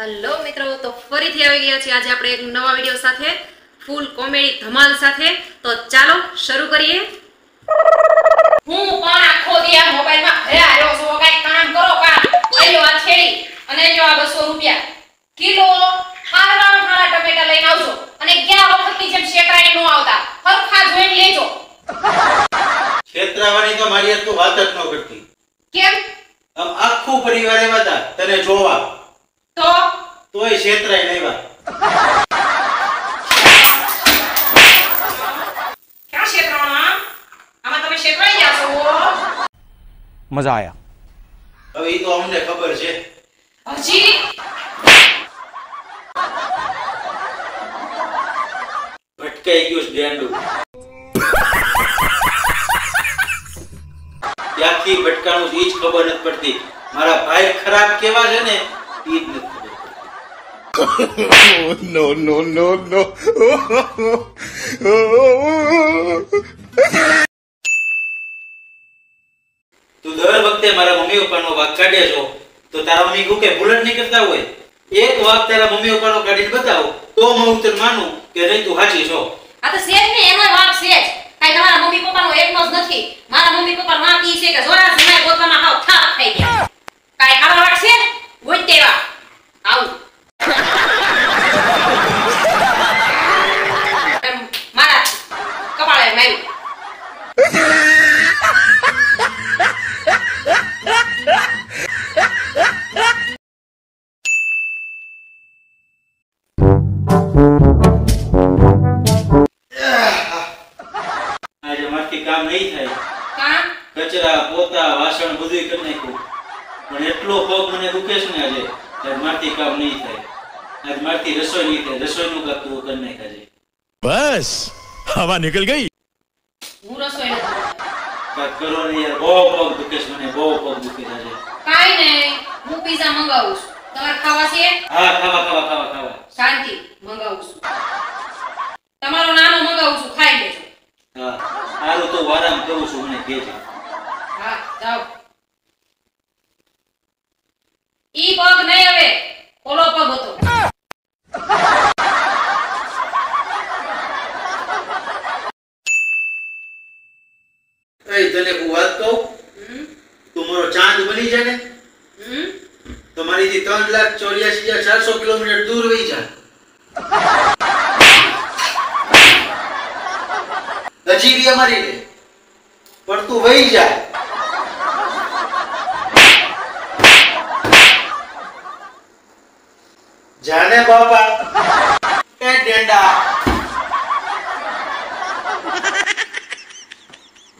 Hello મિત્રો તો ફરીથી આવી ગયા છીએ. આજે આપણે એક નવા વીડિયો સાથે ફૂલ કોમેડી ધમાલ સાથે. તો ચાલો શરૂ કરીએ. હું પણ આખો દી આ મોબાઈલમાં ભર્યા રહ્યો છું. કાંઈક કામ કરો કામ. આયો આ છેડી અને જો આ 200 રૂપિયા. કિલો હારા હારા ટમેટા લઈને આવજો. અને ગયા વખતની જેમ શેકરાઈ નો આવતા. હરખા જોઈને લેજો. શેકરાવાની તો મારી તો વાત જ ન કરતી. કેમ? આમ આખું પરિવાર એવા હતા. તને જોવા. તો? તોય ક્ષેત્રય લેવા ક્યાં ક્ષેત્રમાં આમાં? તમે ક્ષેત્રય ગયા છો મજા આયા. હવે ઈ તો અમને ખબર છે. હજી ભટકાઈ ગયું છે ડેન્ડું ત્યાંથી ભટકાનું ઈ જ ખબર નથી પડતી. મારા ભાઈ ખરાબ કેવા છે ને ઈ જ નથી ખબર તું દર વખતે મારા મમ્મી પપ્પાનો વાક કાઢે છો, તો તારા મમ્મી કહું કે ભૂલ જ કરતા હોય. એક વાક તારા મમ્મી પપ્પાનો કાઢીને બતાવો, તો હું તને માનું કે નહીં તું સાચી છો. આ તો સેજ ને, એનો વાક સેજ. કાઈ તમારા મમ્મી પપ્પાનો એકનો જ નથી. મારા મમ્મી પપ્પા વાંક ઈ છે કે જોરા સમય પોતામાં હાવ થાપ ઝાડા પોતા વાસણ બધું કરી નાખ્યું. પણ એટલો પગ મને દુખે છે ને આજે મારથી કામ નહીં થાય. આજ મારથી રસોઈ નહીં થાય રસોઈનું કરતું કરી નાખ્યા છે. બસ હવા નીકળ ગઈ. હું રસોઈ કરો ને યાર બહુ પગ દુખે છે મને બહુ પગ દુખે છે આજે. કાઈ નહીં હું પીઝા મંગાવું છું. તમારે ખાવા છે? હા ખાવા ખાવા ખાવા ખાવા. શાંતિ મંગાવું છું. તમારો નાનો મંગાવું છું ખાઈ લેજો. હા સારું તો વારામ કરું છું મને કહેજો. જાઓ. ઈ પગ નહીં હવે ઓલો પગ હતો. તને હું વાત કહું? તું મારો ચાંદ બની જાય ને હમ? તો મારીથી ત્રણ લાખ ચોર્યાસી હજાર ચારસો કિલોમીટર દૂર વહી જાય હજી બી અમારી પણ તું વહી જા. જાને બાપા. એ ડેંડા.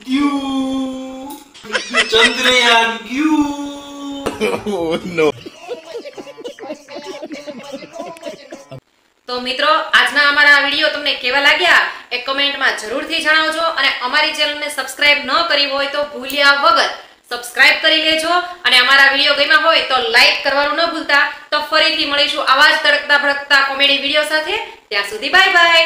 ગ્યુ. ચંદ્રયાન ગ્યુ. તો મિત્રો, આજના અમારા આ વીડિયો તમને કેવા લાગ્યા? એ કમેન્ટમાં જરૂરથી જણાવજો અને અમારી ચેનલને સબસ્ક્રાઇબ ન કરી હોય તો ભૂલ્યા વગર સબસ્ક્રાઇબ કરી લેજો. અને અમારા વીડિયો ગમ્યા હોય તો લાઈક કરવાનું ન ભૂલતા. ફરીથી મળીશું આવા જ તડકતા ભડકતા કોમેડી વીડિયો સાથે. ત્યાં સુધી બાય બાય.